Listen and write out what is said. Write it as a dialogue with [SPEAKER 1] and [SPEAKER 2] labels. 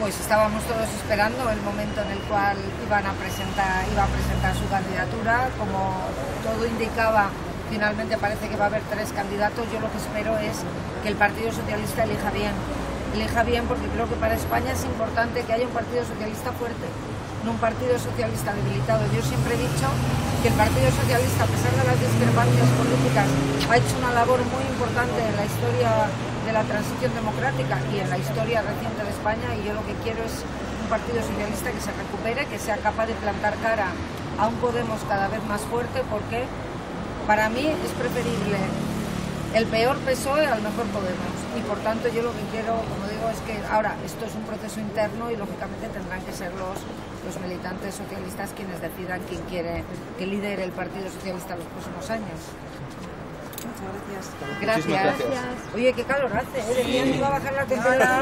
[SPEAKER 1] pues estábamos todos esperando el momento en el cual iban a presentar, iba a presentar su candidatura. Como todo indicaba, finalmente parece que va a haber tres candidatos. Yo lo que espero es que el Partido Socialista elija bien. Elija bien porque creo que para España es importante que haya un Partido Socialista fuerte, no un Partido Socialista debilitado. Yo siempre he dicho que el Partido Socialista, a pesar de las discrepancias políticas, ha hecho una labor muy importante en la historia de la transición democrática y en la historia reciente de España y yo lo que quiero es un Partido Socialista que se recupere, que sea capaz de plantar cara a un Podemos cada vez más fuerte porque para mí es preferible el peor PSOE al mejor Podemos y por tanto yo lo que quiero, como digo, es que ahora esto es un proceso interno y lógicamente tendrán que ser los, los militantes socialistas quienes decidan quién quiere que lidere el Partido Socialista los próximos años.
[SPEAKER 2] Muchas gracias.
[SPEAKER 1] Gracias.
[SPEAKER 3] gracias.
[SPEAKER 1] Oye, qué calor hace, ¿eh? Que iba a bajar la temperatura.